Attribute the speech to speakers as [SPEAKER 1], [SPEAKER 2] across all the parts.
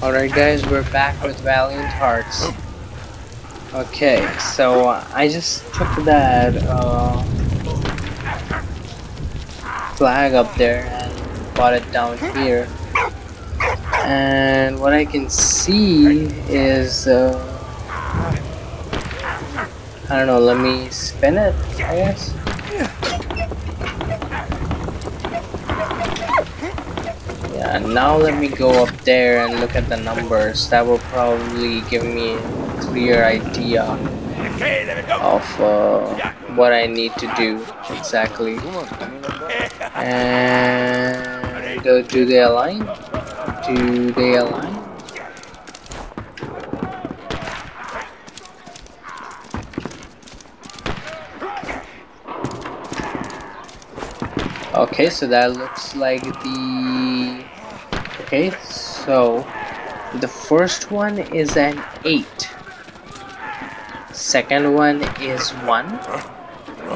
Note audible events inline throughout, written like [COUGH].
[SPEAKER 1] Alright guys, we're back with Valiant Hearts. Okay, so uh, I just took that uh, flag up there and brought it down here. And what I can see is, uh, I don't know, let me spin it, I guess. Yeah, now let me go up there and look at the numbers. That will probably give me a clear idea of uh, what I need to do exactly. And uh, do they align? Do they align? Okay, so that looks like the... Okay, so the first one is an 8. Second one is 1.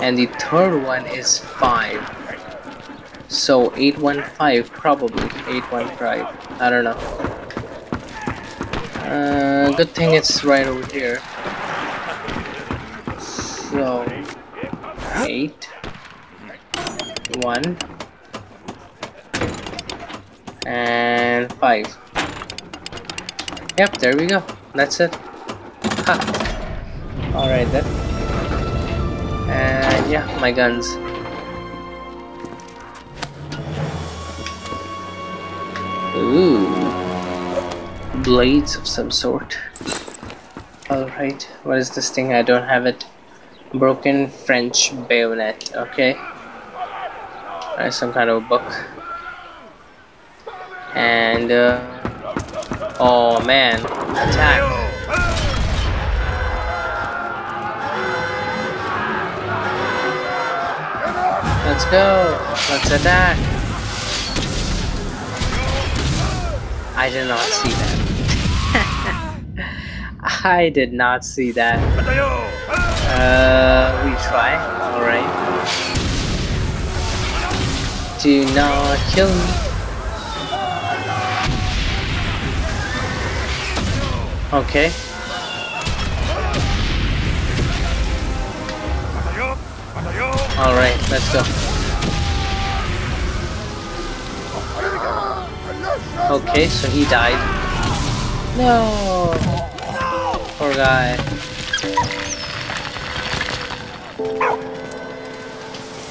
[SPEAKER 1] And the third one is 5. So 815 probably. 815. I don't know. Uh, good thing it's right over here. So 8 one and five. Yep there we go. That's it. Ha. All right then. And yeah my guns. Ooh. Blades of some sort. All right. What is this thing? I don't have it. Broken french bayonet. Okay. Right, some kind of book. And, uh, oh man, attack. Let's go. Let's attack. I did not see that. [LAUGHS] I did not see that. Uh, we try. Alright. Do not kill me. Okay. Alright, let's go. Okay, so he died. No! Poor guy.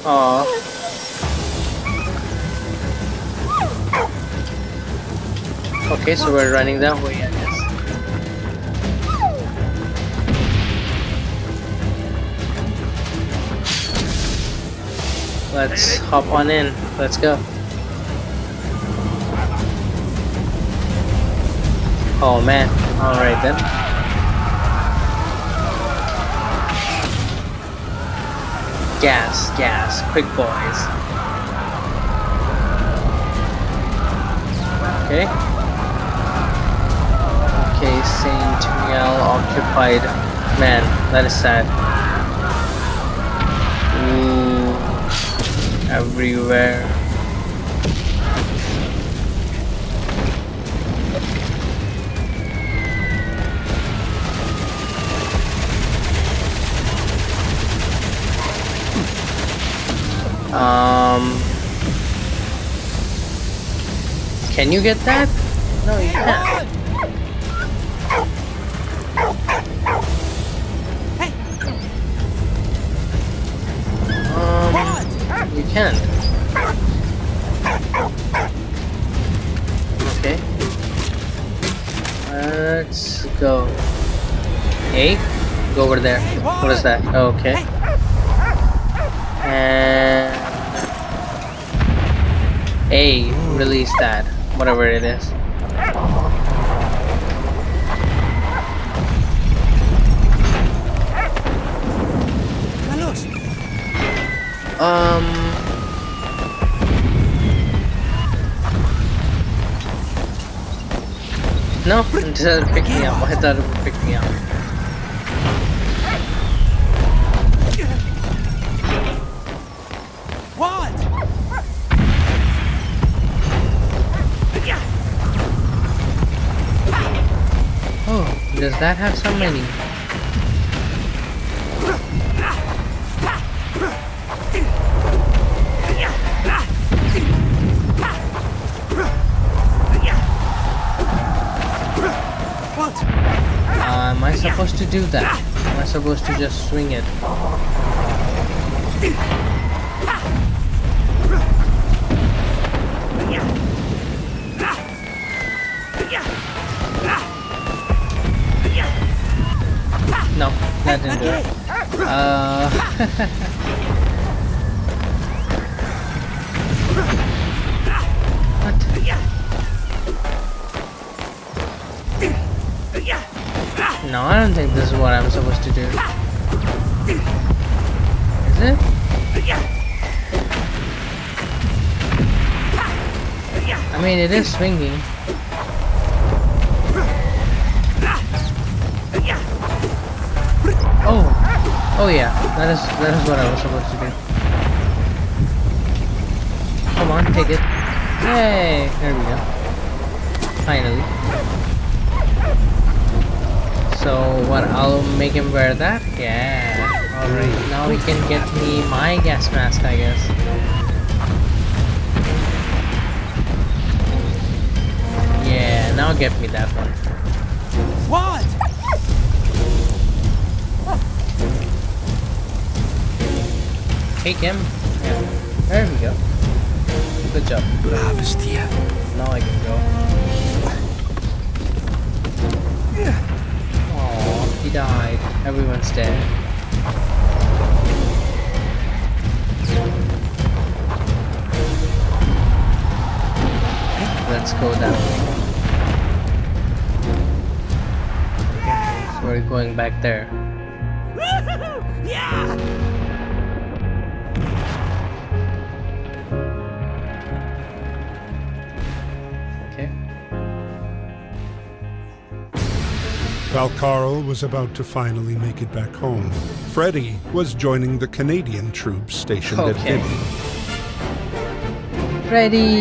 [SPEAKER 1] Aww. Okay, so we're running that way, I guess. Let's hop on in. Let's go. Oh man. Alright then. Gas, gas, quick boys. Okay. Okay, Saint Mihiel occupied. Man, that is sad. Everywhere. Um, can you get that? No, you can't. Okay. Let's go. A? Go over there. What is that? okay. And... A, release that. Whatever it is. Um. No, it doesn't pick me up. I thought it would pick me up.
[SPEAKER 2] What?
[SPEAKER 1] Oh, does that have so many? Do that? Am I supposed to just swing it? No, that didn't do it. Uh... [LAUGHS] No, I don't think this is what I'm supposed to do. Is it? I mean, it is swinging. Oh, oh yeah, that is that is what I was supposed to do. Come on, take it. Yay! There we go. Finally. So what, I'll make him wear that? Yeah. Alright, now he can get me my gas mask, I guess. Yeah, now get me that one.
[SPEAKER 2] What?
[SPEAKER 1] Take him. Yeah. There we go. Good job. Ah, now I can go. Died. Everyone's dead. Let's go down. So we're going back there. [LAUGHS] yeah!
[SPEAKER 3] While Karl was about to finally make it back home, Freddie was joining the Canadian troops stationed okay. at Vimy.
[SPEAKER 1] Freddie!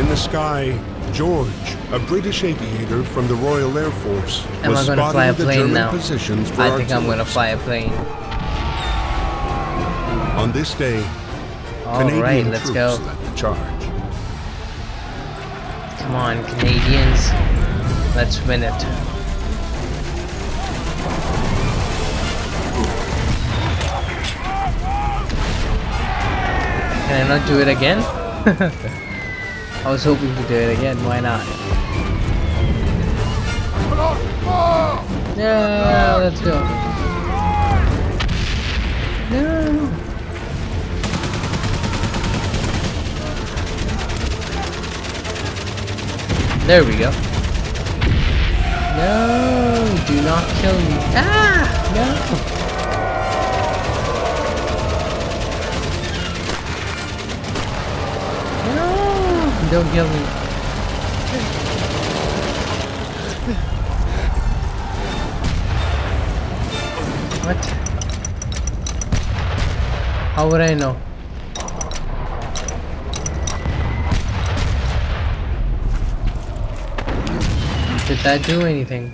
[SPEAKER 3] In the sky, George, a British aviator from the Royal Air Force,
[SPEAKER 1] Am
[SPEAKER 3] was
[SPEAKER 1] spotting fly a
[SPEAKER 3] the
[SPEAKER 1] plane
[SPEAKER 3] German
[SPEAKER 1] now?
[SPEAKER 3] positions for
[SPEAKER 1] I think I'm gonna fly a plane.
[SPEAKER 3] On this day,
[SPEAKER 1] All
[SPEAKER 3] Canadian
[SPEAKER 1] right, let's
[SPEAKER 3] troops
[SPEAKER 1] go.
[SPEAKER 3] led the charge.
[SPEAKER 1] Come on, Canadians. Let's win it. Can I not do it again? [LAUGHS] I was hoping to do it again, why not? Yeah, let's go. No. There we go. No, do not kill me. Ah, no. No, don't kill me. What? How would I know? Did that do anything?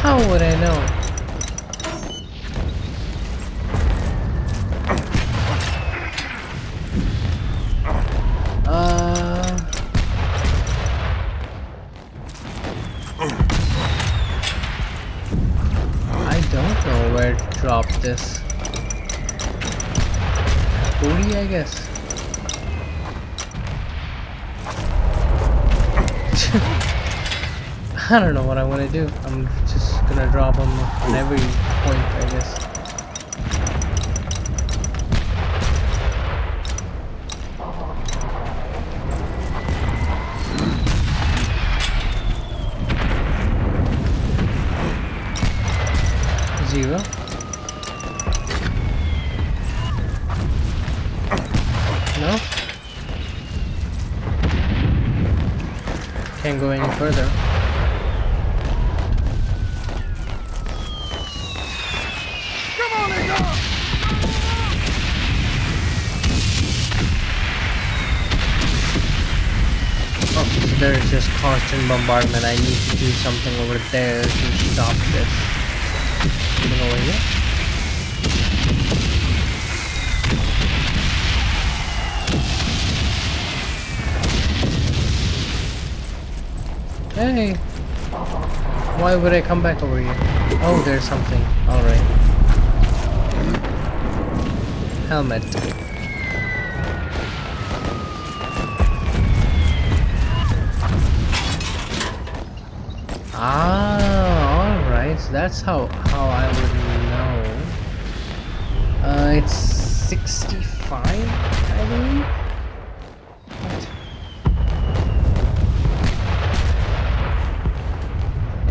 [SPEAKER 1] How would I know? Uh... I don't know where to drop this. Booty, I guess. [LAUGHS] I don't know what I want to do. I'm just gonna drop them on every point, I guess. Zero. can't go any further. Oh, there is just constant bombardment. I need to do something over there to stop this. Something over here? Hey! Why would I come back over here? Oh, there's something. Alright. Helmet. Ah, alright. That's how, how I would know. Uh, it's 65, I believe?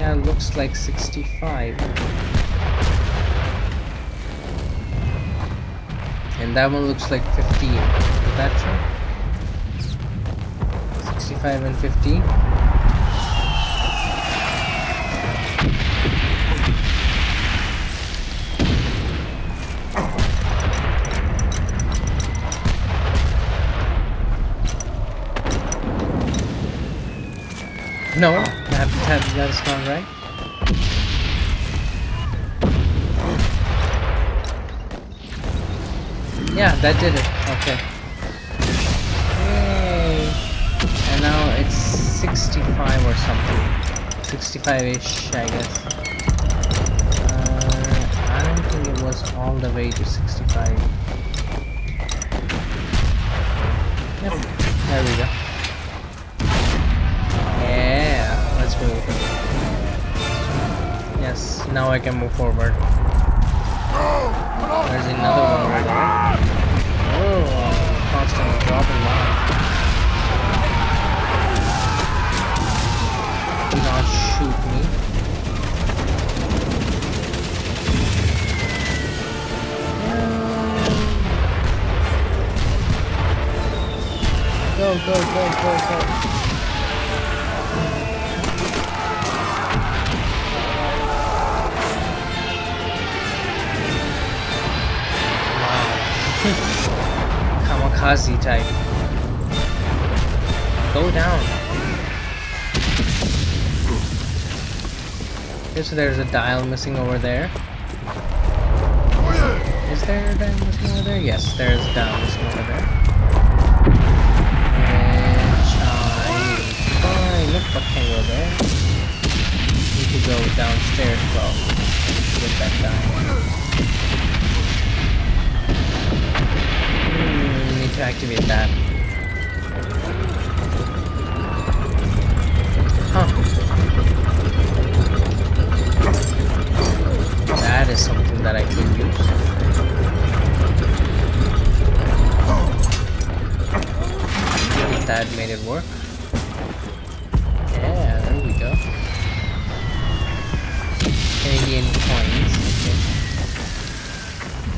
[SPEAKER 1] Yeah, looks like 65. And that one looks like 15. Is that true? 65 and 15? No, I have to that, that, that's not right. Yeah, that did it. Okay. Yay! And now it's 65 or something. 65-ish, I guess. Uh, I don't think it was all the way to 65. Yep, there we go. Yes, now I can move forward. There's another one right there. Oh, uh, constantly dropping by. Do not shoot me. Go, go, go, go, go. [LAUGHS] kamikaze type. Go down. So there's a dial missing over there. Is there a dial missing over there? Yes, there's a dial missing over there. Which I find a rectangle there. Need to go downstairs, well, get that dial. To activate that. Huh. That is something that I could use. That made it work. Yeah, there we go. Canadian coins. Okay.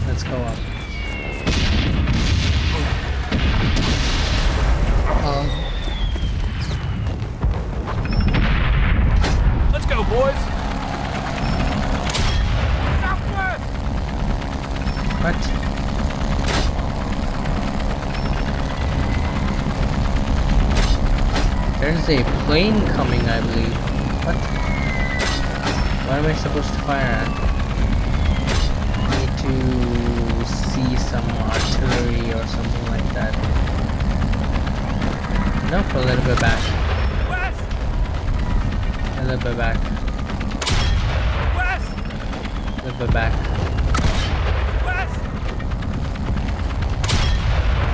[SPEAKER 1] Let's go up. There's a plane coming, I believe. What? What am I supposed to fire at? I need to see some artillery or something like that. No, a little bit back.
[SPEAKER 2] West.
[SPEAKER 1] A little bit back.
[SPEAKER 2] West.
[SPEAKER 1] A little bit back.
[SPEAKER 2] West.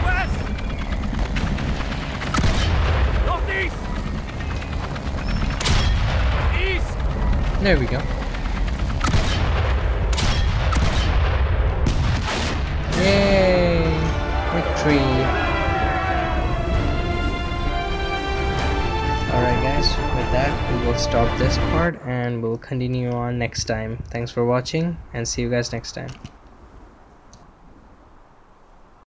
[SPEAKER 2] West. Northeast. East.
[SPEAKER 1] There we go. Yay! Victory! Alright guys with that we will stop this part and we'll continue on next time thanks for watching and see you guys next time